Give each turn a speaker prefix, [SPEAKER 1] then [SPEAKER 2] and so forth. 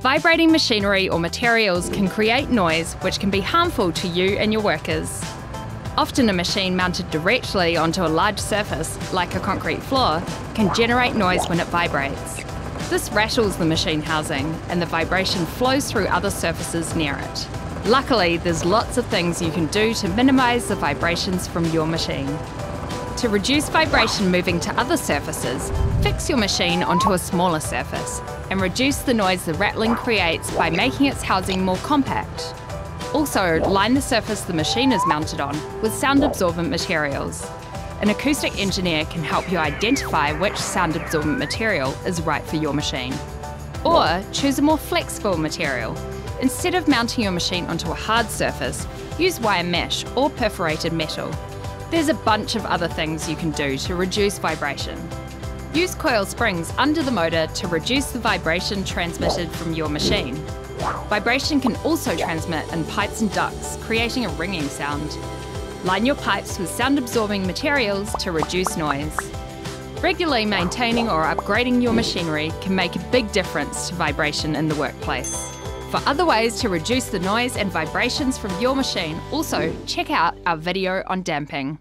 [SPEAKER 1] Vibrating machinery or materials can create noise which can be harmful to you and your workers. Often a machine mounted directly onto a large surface, like a concrete floor, can generate noise when it vibrates. This rattles the machine housing and the vibration flows through other surfaces near it. Luckily, there's lots of things you can do to minimise the vibrations from your machine. To reduce vibration moving to other surfaces, fix your machine onto a smaller surface and reduce the noise the rattling creates by making its housing more compact. Also, line the surface the machine is mounted on with sound absorbent materials. An acoustic engineer can help you identify which sound absorbent material is right for your machine. Or choose a more flexible material. Instead of mounting your machine onto a hard surface, use wire mesh or perforated metal. There's a bunch of other things you can do to reduce vibration. Use coil springs under the motor to reduce the vibration transmitted from your machine. Vibration can also transmit in pipes and ducts, creating a ringing sound. Line your pipes with sound absorbing materials to reduce noise. Regularly maintaining or upgrading your machinery can make a big difference to vibration in the workplace. For other ways to reduce the noise and vibrations from your machine, also check out our video on damping.